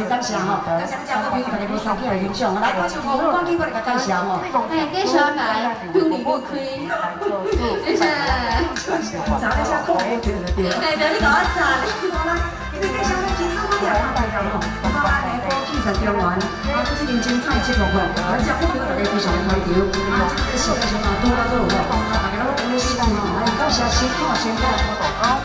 谢感谢吼，感谢遮好朋友大家无生气来欣赏，来，我就无关机过来甲介绍吼。哎，介绍来，愈嚟愈开，谢谢。查一下空白对对对。对对，你搞我查。来，介绍轻松一点，大家吼。好啊，来，我气质中原，啊，这是精彩节目吼，啊，遮好朋友大家非常的开场，啊，这个时间上啊，多到都有吼，啊，大家拢等你时间吼，来，感谢辛苦辛苦。好，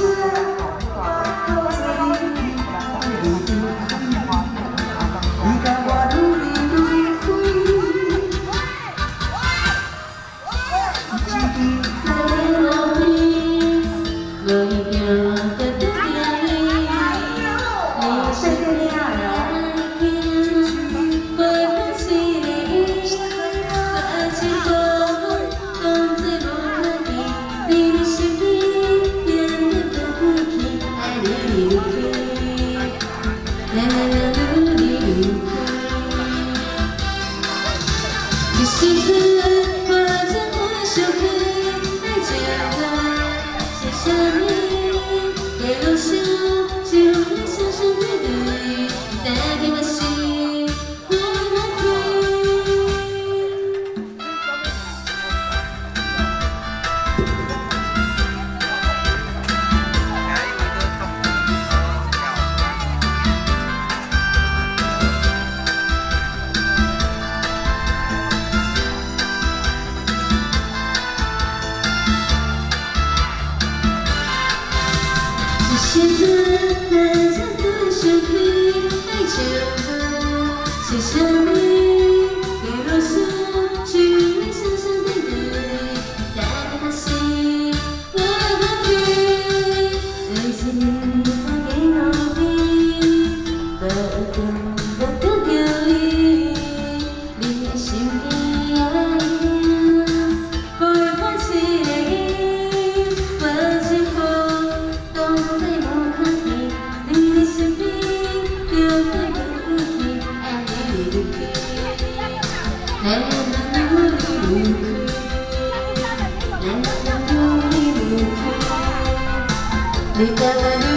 一。是咱若注定相欠太久 Di kalangan